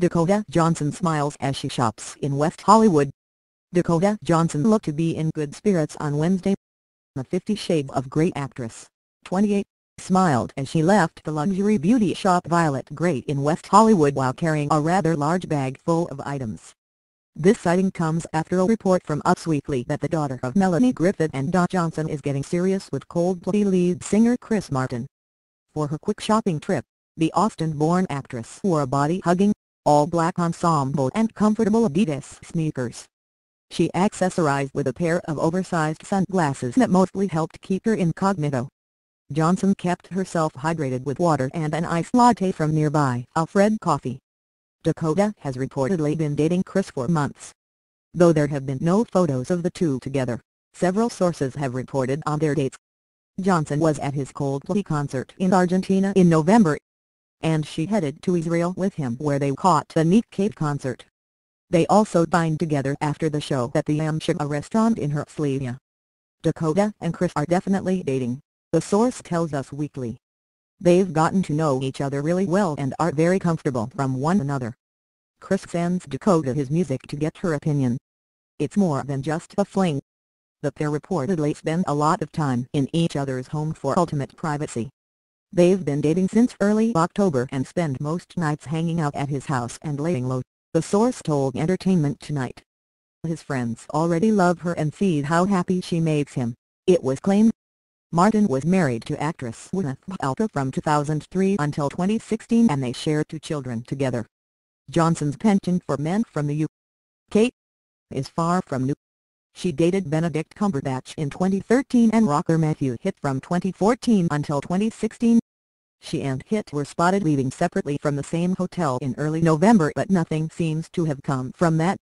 Dakota Johnson smiles as she shops in West Hollywood. Dakota Johnson looked to be in good spirits on Wednesday. The Fifty Shades of Grey actress, 28, smiled as she left the luxury beauty shop Violet Grey in West Hollywood while carrying a rather large bag full of items. This sighting comes after a report from Us Weekly that the daughter of Melanie Griffith and Don Johnson is getting serious with Coldplay lead singer Chris Martin. For her quick shopping trip, the Austin-born actress wore a body-hugging, all-black ensemble and comfortable Adidas sneakers. She accessorized with a pair of oversized sunglasses that mostly helped keep her incognito. Johnson kept herself hydrated with water and an iced latte from nearby Alfred Coffee. Dakota has reportedly been dating Chris for months. Though there have been no photos of the two together, several sources have reported on their dates. Johnson was at his Coldplay concert in Argentina in November, and she headed to Israel with him where they caught the Nick Cave concert. They also dined together after the show at the Amshara restaurant in Herzliya. Dakota and Chris are definitely dating, the source tells Us Weekly. They've gotten to know each other really well and are very comfortable from one another. Chris sends Dakota his music to get her opinion. It's more than just a fling. The pair reportedly spend a lot of time in each other's home for ultimate privacy. They've been dating since early October and spend most nights hanging out at his house and laying low, the source told Entertainment Tonight. His friends already love her and see how happy she makes him, it was claimed. Martin was married to actress Gwyneth Paltrow from 2003 until 2016 and they share two children together. Johnson's penchant for men from the UK is far from new. She dated Benedict Cumberbatch in 2013 and rocker Matthew Hitt from 2014 until 2016. She and Hitt were spotted leaving separately from the same hotel in early November but nothing seems to have come from that.